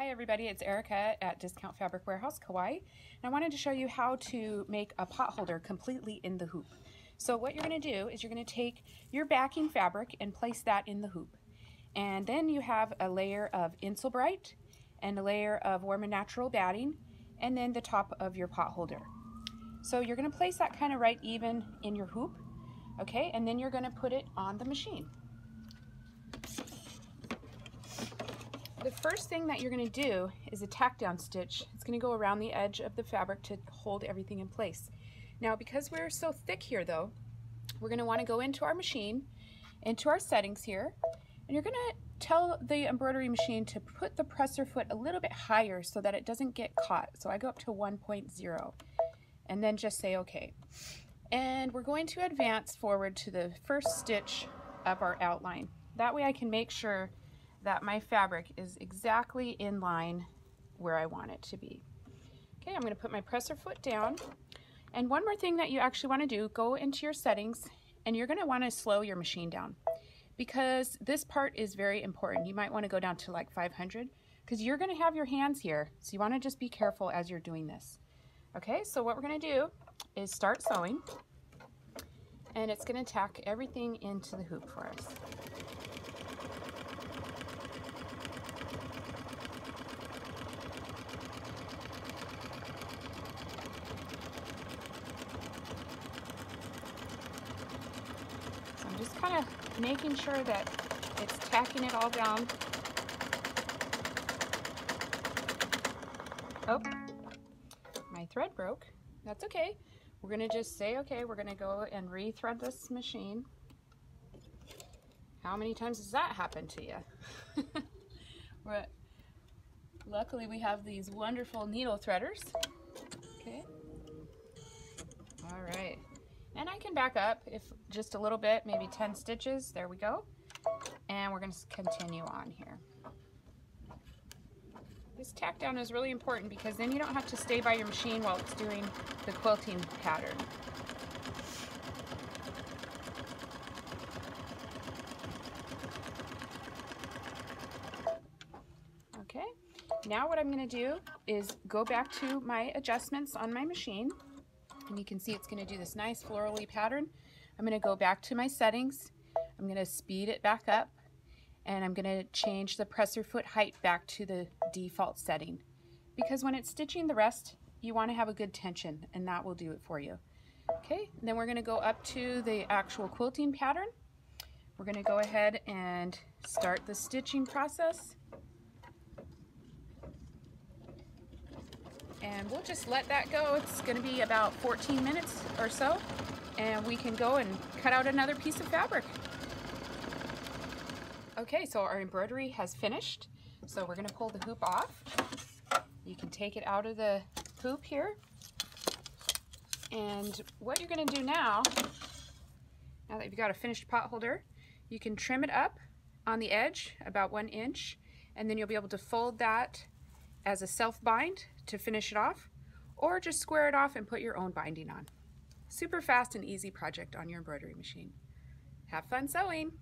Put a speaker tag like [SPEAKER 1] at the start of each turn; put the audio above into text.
[SPEAKER 1] Hi everybody, it's Erika at Discount Fabric Warehouse, Kauai. And I wanted to show you how to make a pot holder completely in the hoop. So what you're gonna do is you're gonna take your backing fabric and place that in the hoop. And then you have a layer of Insul-Bright and a layer of Warm and Natural batting and then the top of your pot holder. So you're gonna place that kind of right even in your hoop, okay? And then you're gonna put it on the machine. The first thing that you're going to do is a tack down stitch. It's going to go around the edge of the fabric to hold everything in place. Now because we're so thick here though, we're going to want to go into our machine, into our settings here, and you're going to tell the embroidery machine to put the presser foot a little bit higher so that it doesn't get caught. So I go up to 1.0 and then just say okay. And we're going to advance forward to the first stitch of our outline. That way I can make sure that my fabric is exactly in line where I want it to be. Okay, I'm going to put my presser foot down. And one more thing that you actually want to do, go into your settings and you're going to want to slow your machine down because this part is very important. You might want to go down to like 500 because you're going to have your hands here. So you want to just be careful as you're doing this. Okay, so what we're going to do is start sewing and it's going to tack everything into the hoop for us. just kind of making sure that it's tacking it all down. Oh, my thread broke. That's okay. We're gonna just say, okay, we're gonna go and rethread this machine. How many times has that happened to you? luckily we have these wonderful needle threaders. Okay. And I can back up if just a little bit, maybe 10 stitches. There we go. And we're going to continue on here. This tack down is really important because then you don't have to stay by your machine while it's doing the quilting pattern. Okay, now what I'm going to do is go back to my adjustments on my machine and you can see it's going to do this nice florally pattern. I'm going to go back to my settings. I'm going to speed it back up and I'm going to change the presser foot height back to the default setting because when it's stitching the rest you want to have a good tension and that will do it for you. Okay, then we're going to go up to the actual quilting pattern. We're going to go ahead and start the stitching process. And we'll just let that go. It's going to be about 14 minutes or so and we can go and cut out another piece of fabric. Okay, so our embroidery has finished. So we're going to pull the hoop off. You can take it out of the hoop here. And what you're going to do now, now that you've got a finished pot holder, you can trim it up on the edge about one inch and then you'll be able to fold that as a self bind to finish it off or just square it off and put your own binding on. Super fast and easy project on your embroidery machine. Have fun sewing!